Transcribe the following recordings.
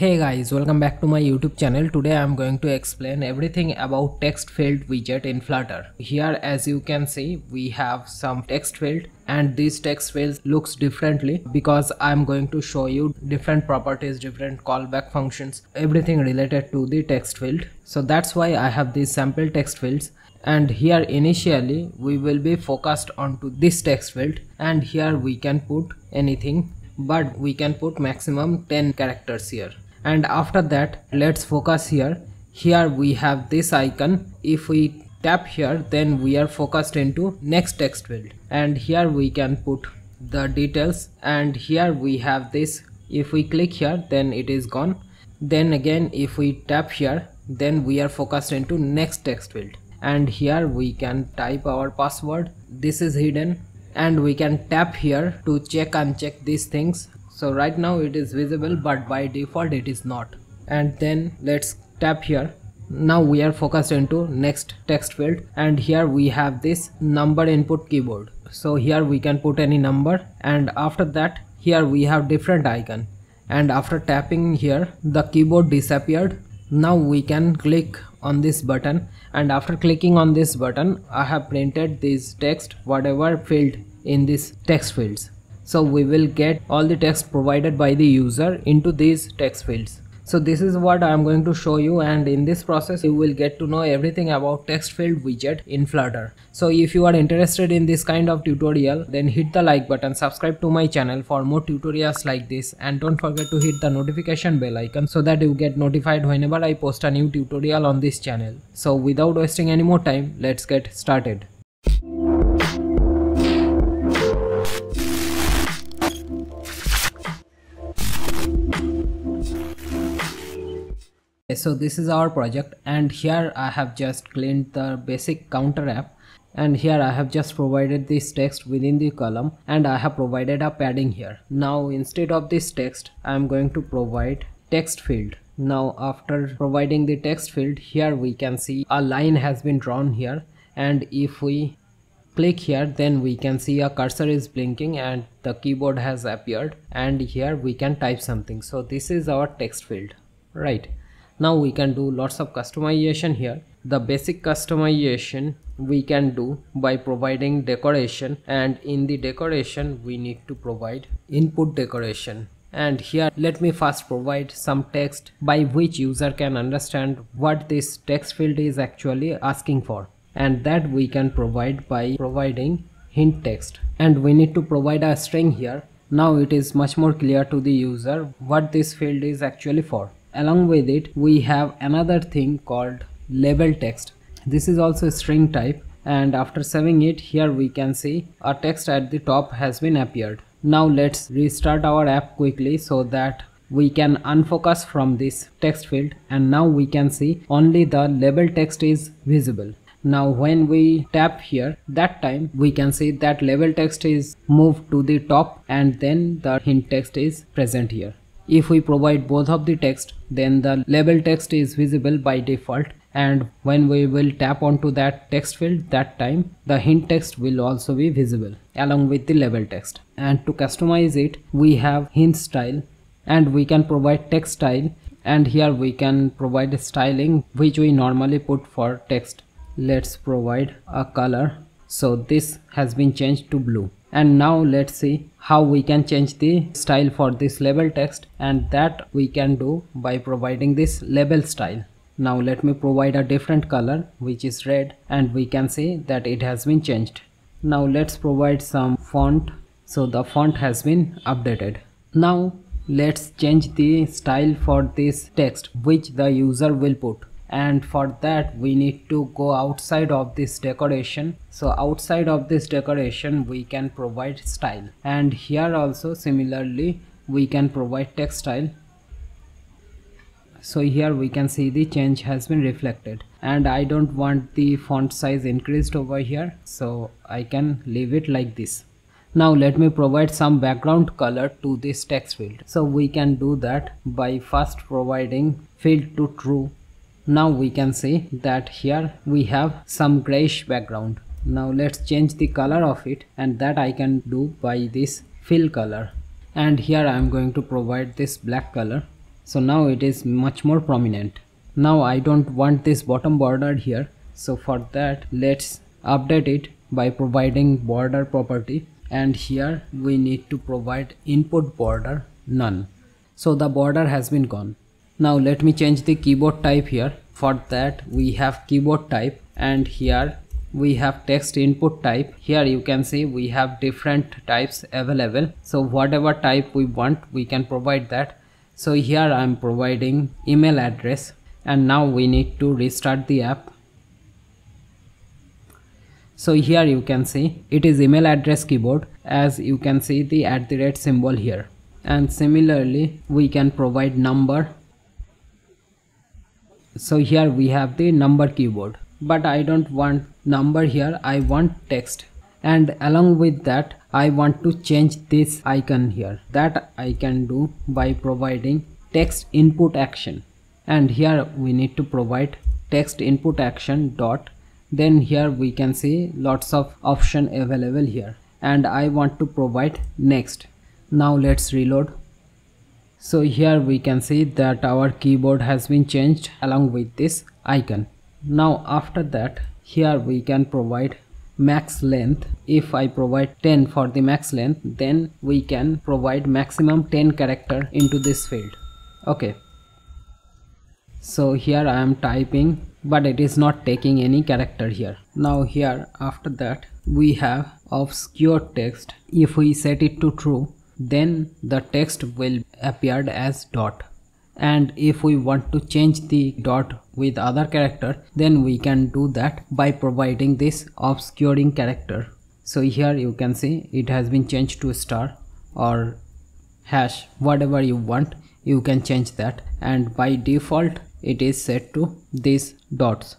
Hey guys, welcome back to my YouTube channel. Today I am going to explain everything about text field widget in Flutter. Here as you can see, we have some text field and this text field looks differently because I am going to show you different properties, different callback functions, everything related to the text field. So that's why I have these sample text fields and here initially we will be focused onto this text field and here we can put anything but we can put maximum 10 characters here and after that let's focus here. Here we have this icon. If we tap here then we are focused into next text field. And here we can put the details. And here we have this. If we click here then it is gone. Then again if we tap here then we are focused into next text field. And here we can type our password. This is hidden. And we can tap here to check and uncheck these things so right now it is visible but by default it is not. And then let's tap here. Now we are focused into next text field and here we have this number input keyboard. So here we can put any number and after that here we have different icon. And after tapping here the keyboard disappeared. Now we can click on this button and after clicking on this button i have printed this text whatever field in this text fields so we will get all the text provided by the user into these text fields so this is what I am going to show you and in this process you will get to know everything about text field widget in Flutter. So if you are interested in this kind of tutorial then hit the like button, subscribe to my channel for more tutorials like this and don't forget to hit the notification bell icon so that you get notified whenever I post a new tutorial on this channel. So without wasting any more time let's get started. So this is our project and here I have just cleaned the basic counter app and here I have just provided this text within the column and I have provided a padding here. Now instead of this text I am going to provide text field. Now after providing the text field here we can see a line has been drawn here and if we click here then we can see a cursor is blinking and the keyboard has appeared and here we can type something so this is our text field right now we can do lots of customization here. The basic customization we can do by providing decoration and in the decoration we need to provide input decoration. And here let me first provide some text by which user can understand what this text field is actually asking for. And that we can provide by providing hint text. And we need to provide a string here. Now it is much more clear to the user what this field is actually for along with it we have another thing called label text. This is also a string type and after saving it here we can see a text at the top has been appeared. Now let's restart our app quickly so that we can unfocus from this text field and now we can see only the label text is visible. Now when we tap here that time we can see that label text is moved to the top and then the hint text is present here if we provide both of the text then the label text is visible by default. And when we will tap onto that text field that time the hint text will also be visible along with the label text. And to customize it we have hint style and we can provide text style. And here we can provide styling which we normally put for text. Let's provide a color. So this has been changed to blue and now let's see how we can change the style for this label text and that we can do by providing this label style. Now let me provide a different color which is red and we can see that it has been changed. Now let's provide some font. So the font has been updated. Now let's change the style for this text which the user will put and for that we need to go outside of this decoration. So outside of this decoration we can provide style. And here also similarly we can provide text style so here we can see the change has been reflected. And I don't want the font size increased over here. So I can leave it like this. Now let me provide some background color to this text filled. So we can do that by first providing field to true now we can see that here we have some grayish background. Now let's change the color of it and that I can do by this fill color. And here I am going to provide this black color. So now it is much more prominent. Now I don't want this bottom border here. So for that let's update it by providing border property. And here we need to provide input border none. So the border has been gone now let me change the keyboard type here. For that we have keyboard type and here we have text input type. Here you can see we have different types available. So whatever type we want we can provide that. So here i'm providing email address and now we need to restart the app. So here you can see it is email address keyboard as you can see the at the rate symbol here. And similarly we can provide number so here we have the number keyboard. But I don't want number here I want text. And along with that I want to change this icon here. That I can do by providing text input action. And here we need to provide text input action dot. Then here we can see lots of option available here. And I want to provide next. Now let's reload so here we can see that our keyboard has been changed along with this icon. Now after that here we can provide max length. If I provide 10 for the max length then we can provide maximum 10 character into this field. Okay. So here I am typing but it is not taking any character here. Now here after that we have obscure text. If we set it to true then the text will appear as dot. And if we want to change the dot with other character then we can do that by providing this obscuring character. So here you can see it has been changed to star or hash whatever you want you can change that. And by default it is set to these dots.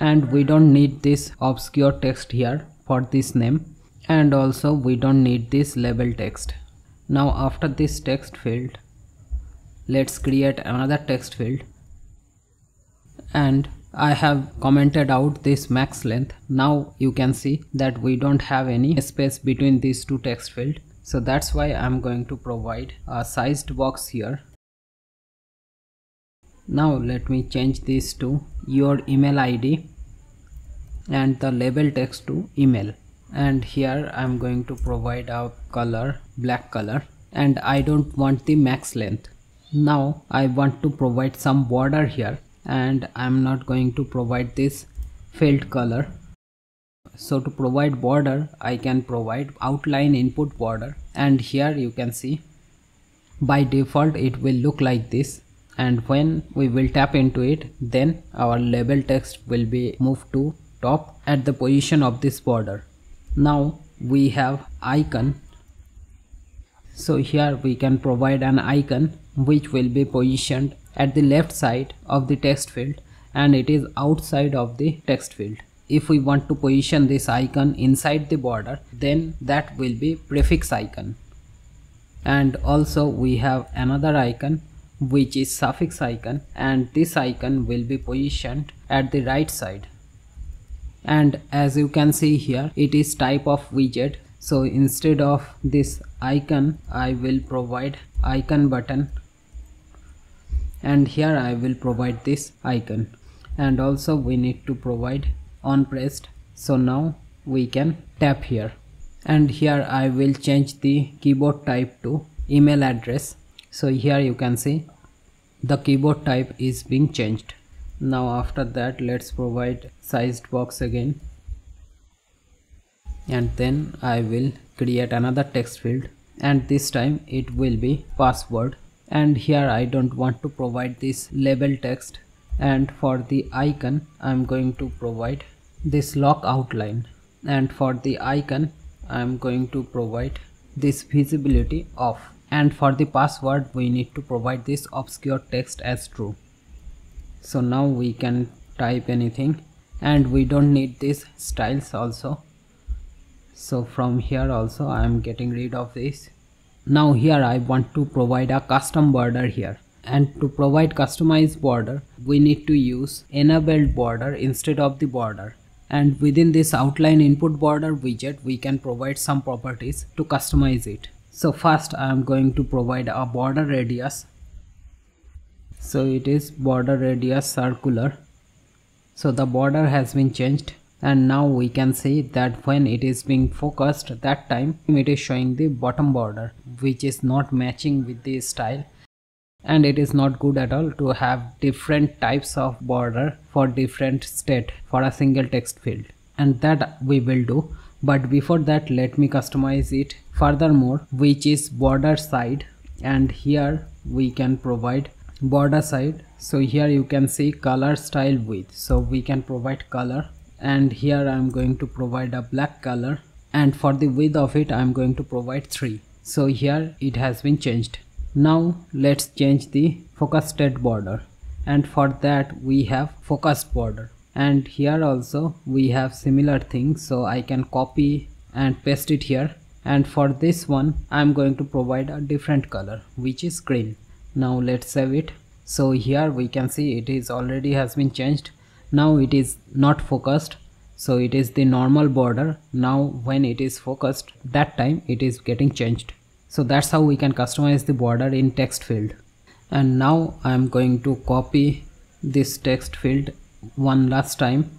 And we don't need this obscure text here for this name. And also we don't need this label text now after this text field let's create another text field. And I have commented out this max length. Now you can see that we don't have any space between these two text field. So that's why I'm going to provide a sized box here. Now let me change this to your email id and the label text to email and here i'm going to provide a color black color. And i don't want the max length. Now i want to provide some border here. And i'm not going to provide this filled color. So to provide border i can provide outline input border. And here you can see by default it will look like this. And when we will tap into it then our label text will be moved to top at the position of this border now we have icon. So here we can provide an icon which will be positioned at the left side of the text field and it is outside of the text field. If we want to position this icon inside the border then that will be prefix icon. And also we have another icon which is suffix icon and this icon will be positioned at the right side and as you can see here it is type of widget. So instead of this icon I will provide icon button. And here I will provide this icon. And also we need to provide on pressed so now we can tap here. And here I will change the keyboard type to email address. So here you can see the keyboard type is being changed now after that let's provide sized box again. And then I will create another text field. And this time it will be password. And here I don't want to provide this label text. And for the icon I'm going to provide this lock outline. And for the icon I'm going to provide this visibility off and for the password we need to provide this obscure text as true so now we can type anything. And we don't need these styles also. So from here also I am getting rid of this. Now here I want to provide a custom border here. And to provide customized border we need to use enabled border instead of the border. And within this outline input border widget we can provide some properties to customize it. So first I am going to provide a border radius so it is border radius circular. So the border has been changed. And now we can see that when it is being focused that time it is showing the bottom border which is not matching with the style. And it is not good at all to have different types of border for different state for a single text field. And that we will do. But before that let me customize it furthermore which is border side. And here we can provide border side. So here you can see color style width. So we can provide color. And here I'm going to provide a black color. And for the width of it I'm going to provide 3 so here it has been changed. Now let's change the focus state border. And for that we have focus border. And here also we have similar things so I can copy and paste it here. And for this one I'm going to provide a different color which is green now let's save it. So here we can see it is already has been changed. Now it is not focused. So it is the normal border. Now when it is focused that time it is getting changed. So that's how we can customize the border in text field. And now I'm going to copy this text field one last time.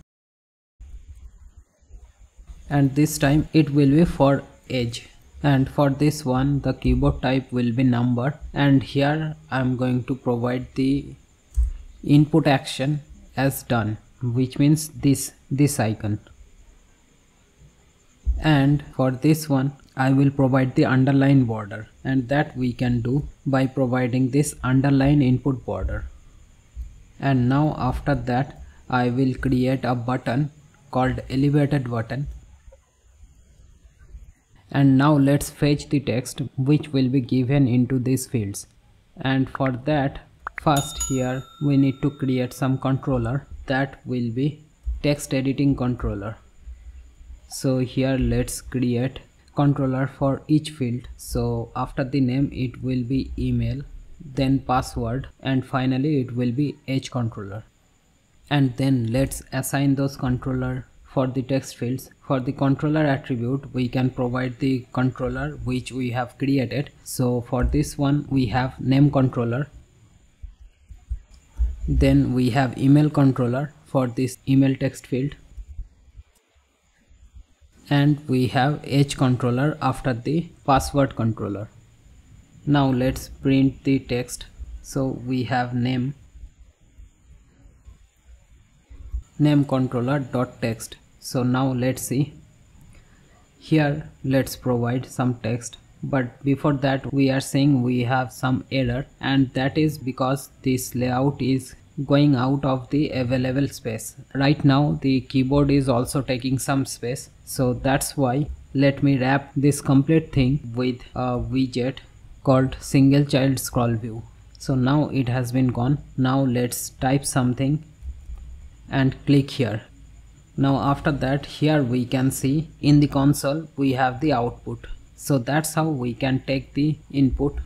And this time it will be for age and for this one the keyboard type will be number and here I'm going to provide the input action as done which means this this icon. And for this one I will provide the underline border. And that we can do by providing this underline input border. And now after that I will create a button called elevated button and now let's fetch the text which will be given into these fields. And for that first here we need to create some controller that will be text editing controller. So here let's create controller for each field. So after the name it will be email then password and finally it will be age controller. And then let's assign those controller for the text fields. For the controller attribute we can provide the controller which we have created. So for this one we have name controller. Then we have email controller for this email text field. And we have age controller after the password controller. Now let's print the text. So we have name. Name controller dot text so now let's see. Here let's provide some text. But before that we are saying we have some error. And that is because this layout is going out of the available space. Right now the keyboard is also taking some space. So that's why let me wrap this complete thing with a widget called single child scroll view. So now it has been gone. Now let's type something and click here now after that here we can see in the console we have the output. So that's how we can take the input.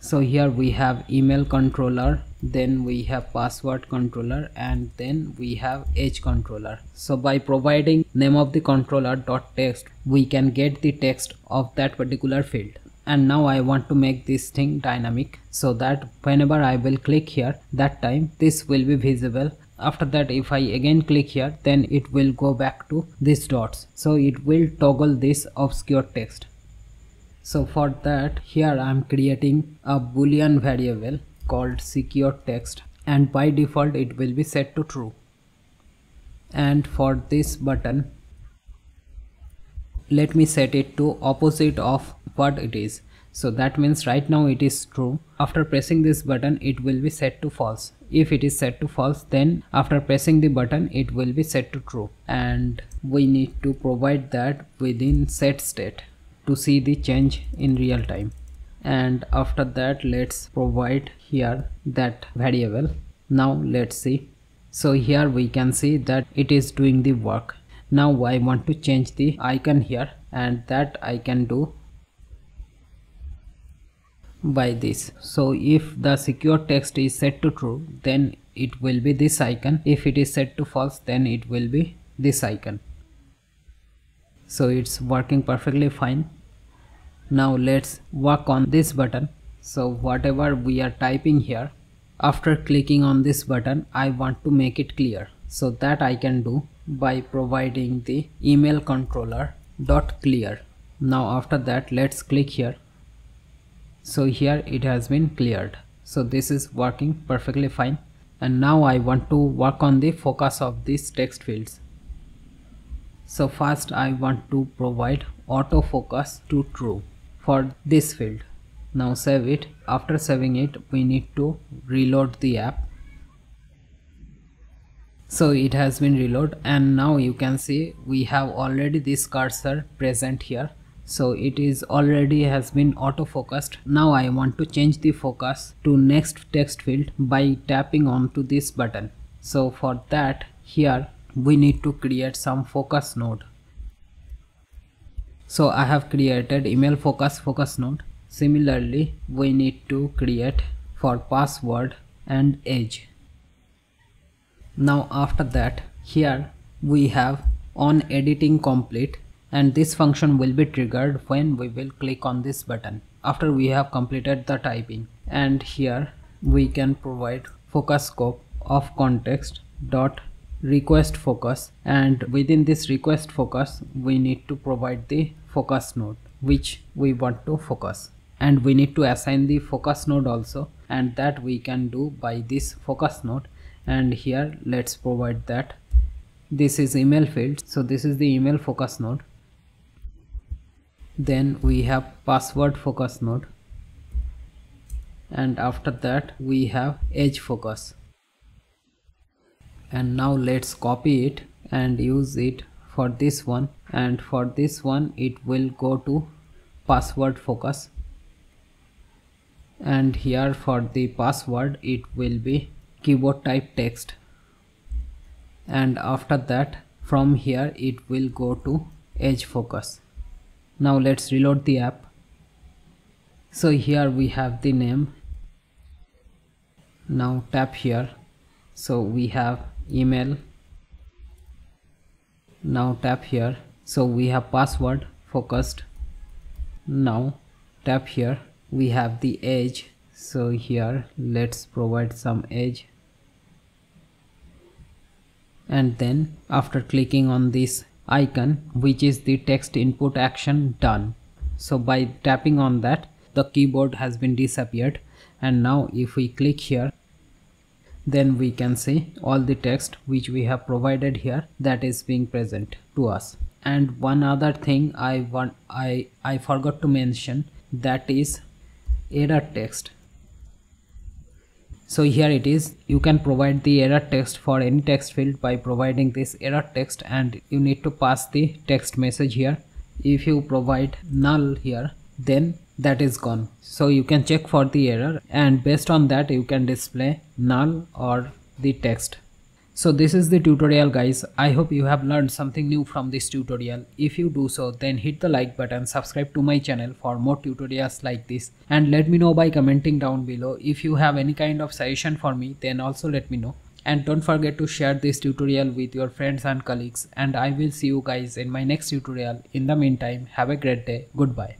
So here we have email controller then we have password controller and then we have age controller. So by providing name of the controller dot text we can get the text of that particular field. And now I want to make this thing dynamic so that whenever I will click here that time this will be visible after that if I again click here then it will go back to these dots. So it will toggle this obscure text. So for that here I am creating a boolean variable called secure text and by default it will be set to true. And for this button let me set it to opposite of what it is. So that means right now it is true. After pressing this button it will be set to false if it is set to false then after pressing the button it will be set to true. And we need to provide that within set state to see the change in real time. And after that let's provide here that variable. Now let's see. So here we can see that it is doing the work. Now I want to change the icon here. And that I can do by this. So if the secure text is set to true then it will be this icon. If it is set to false then it will be this icon. So it's working perfectly fine. Now let's work on this button. So whatever we are typing here after clicking on this button I want to make it clear. So that I can do by providing the email controller dot clear. Now after that let's click here so here it has been cleared. So this is working perfectly fine. And now I want to work on the focus of these text fields. So first I want to provide autofocus to true for this field. Now save it. After saving it we need to reload the app. So it has been reload and now you can see we have already this cursor present here so it is already has been auto focused now i want to change the focus to next text field by tapping onto this button. So for that here we need to create some focus node. So i have created email focus focus node. Similarly we need to create for password and age. Now after that here we have on editing complete and this function will be triggered when we will click on this button after we have completed the typing. And here we can provide focus scope of context dot request focus. And within this request focus we need to provide the focus node which we want to focus. And we need to assign the focus node also. And that we can do by this focus node. And here let's provide that. This is email field. So this is the email focus node then we have password focus node and after that we have age focus. And now let's copy it and use it for this one. And for this one it will go to password focus. And here for the password it will be keyboard type text. And after that from here it will go to age focus now let's reload the app. So here we have the name. Now tap here. So we have email. Now tap here. So we have password focused. Now tap here. We have the age. So here let's provide some age. And then after clicking on this icon which is the text input action done. So by tapping on that the keyboard has been disappeared. And now if we click here then we can see all the text which we have provided here that is being present to us. And one other thing i want i i forgot to mention that is error text so here it is. You can provide the error text for any text field by providing this error text and you need to pass the text message here. If you provide null here then that is gone. So you can check for the error and based on that you can display null or the text so this is the tutorial guys. I hope you have learned something new from this tutorial. If you do so then hit the like button, subscribe to my channel for more tutorials like this and let me know by commenting down below. If you have any kind of suggestion for me then also let me know. And don't forget to share this tutorial with your friends and colleagues and I will see you guys in my next tutorial. In the meantime have a great day. Goodbye.